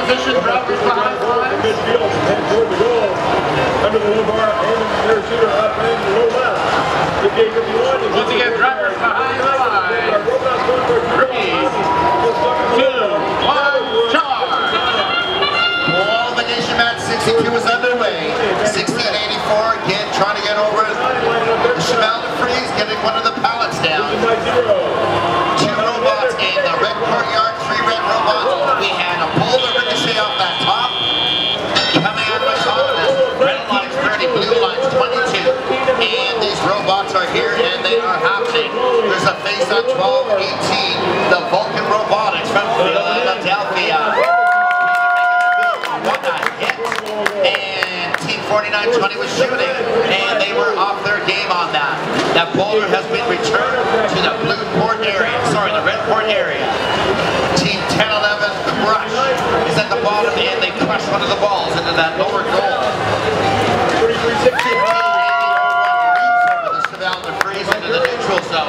position, droppers behind lines. Midfield, head toward the goal. Under the low bar, aiming their shooter up and uh, low left. The gate of the one. Once again, drivers behind the line. Three, two, one, charge. Qualification match 62 is underway. 1684 again trying to get over. The Cheval de Frise getting one of the pallets down. Face on 1218, the Vulcan Robotics from Philadelphia. One hit, and Team 4920 was shooting, and they were off their game on that. That boulder has been returned to the blue port area, sorry, the red port area. Team 1011 Crush is at the bottom, and they crush one of the balls into that lower goal. 3360. into the.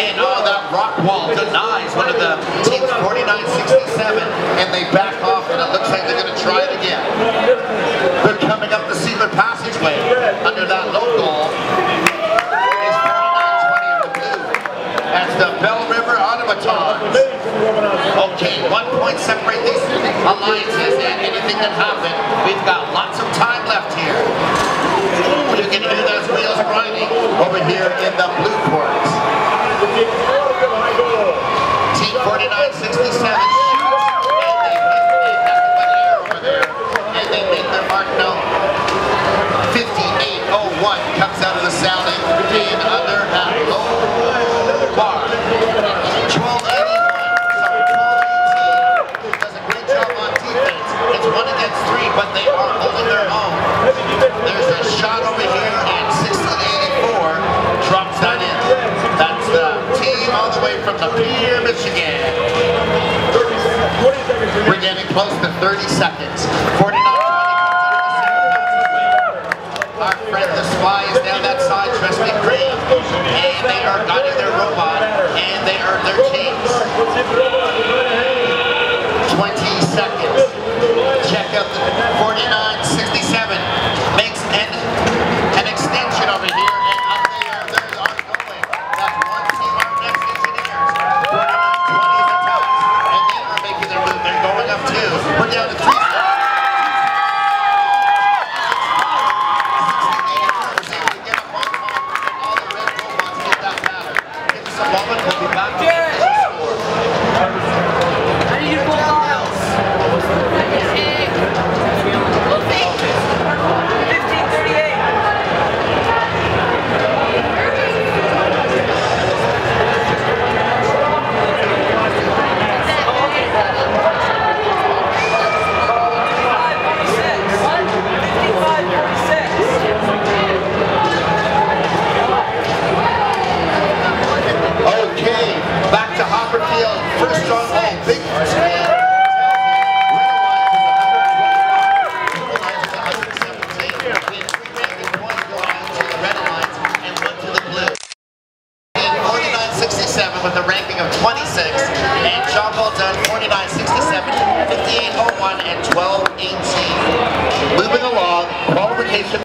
And oh, that rock wall denies one of the teams 49-67, and they back off, and it looks like they're going to try it again. They're coming up the secret passageway under that low goal. Is 49-20 of the the Bell River Automatons. Okay, one point separate these alliances, and anything can happen. We've got lots of time left here. You can hear those wheels grinding over here in the blue courts. Team 4967 shoots, and they hit a nothing but air over there, and they make their mark known. 5801 comes out of the sounding, and under that low bar. 1281, sorry, 1218 does a great job on defense. It's one against three, but they are holding their own. There's a shot over here, and 1684 drops that in. That's the team all the way from Lapeer, Michigan. We're getting close to 30 seconds. 49 Our friend the spy is down that side dressed in green. And they are guiding their robot, and they earn their teams. 20 seconds. Check out the 4967. Makes an, an extension over here, and up there, they are going. That's one team, our next engineers. 4920 is attacks, and they are making their move. They're going up two. We're down to three. We'll be back with a ranking of 26, and John Paul Dunn, 49, 67, 58, 01, and 12.